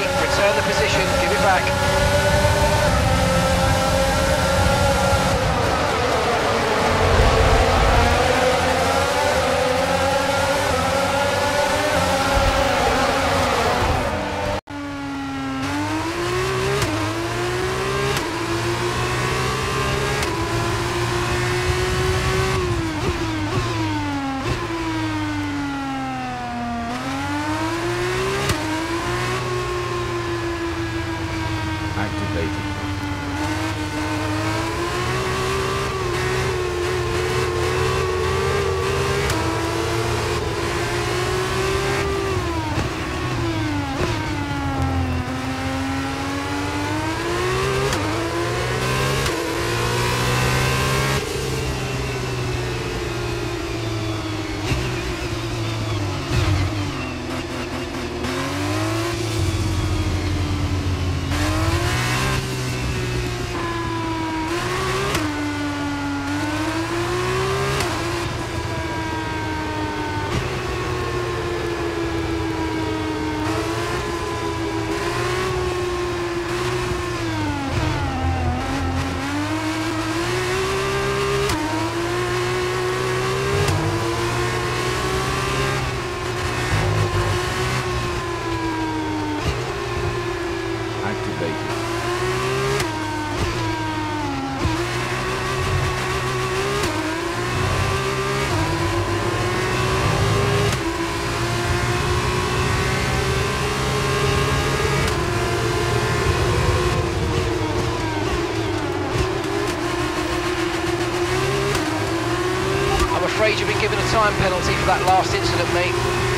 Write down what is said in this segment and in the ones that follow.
Return the position. Give it back. Afraid you've been given a time penalty for that last incident, mate.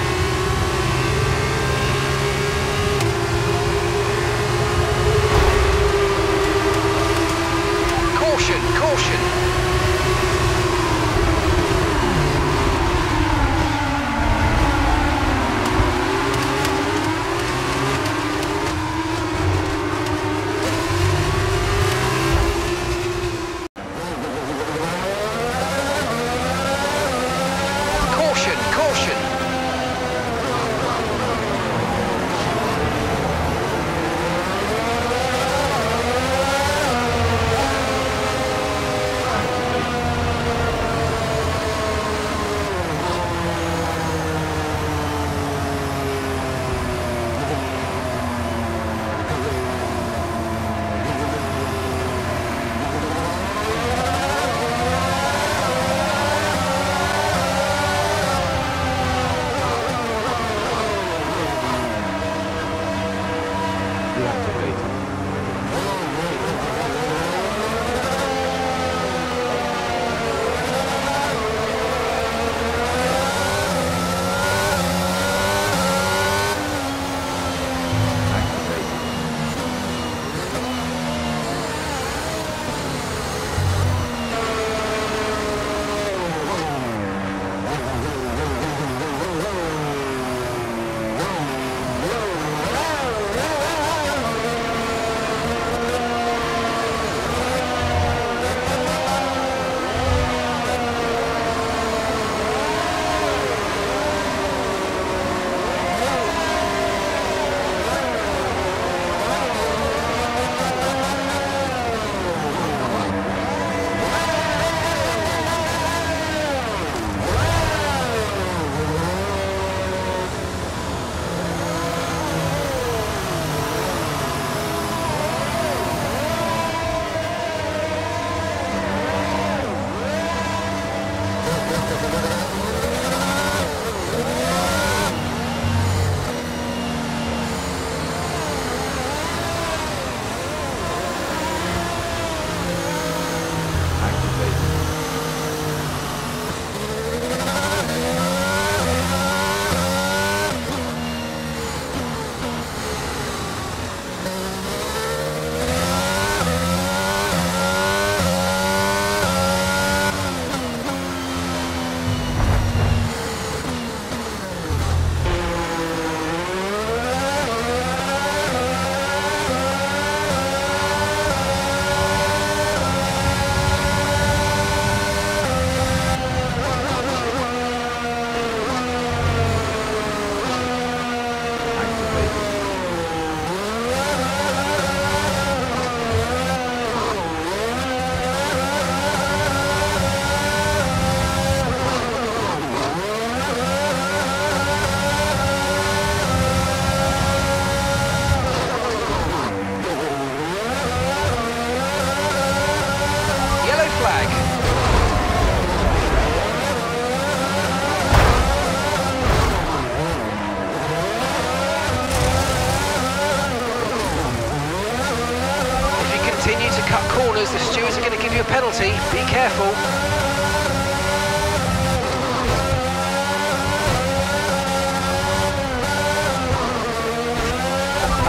Penalty. Be careful.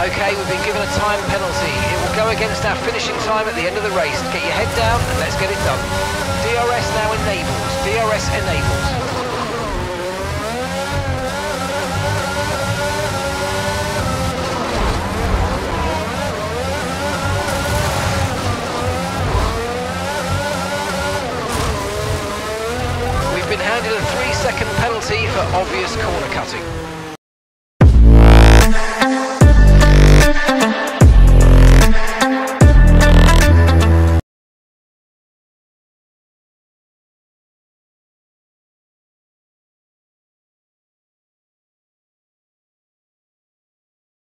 Okay, we've been given a time penalty. It will go against our finishing time at the end of the race. Get your head down and let's get it done. DRS now enabled. DRS enabled. For obvious corner cutting.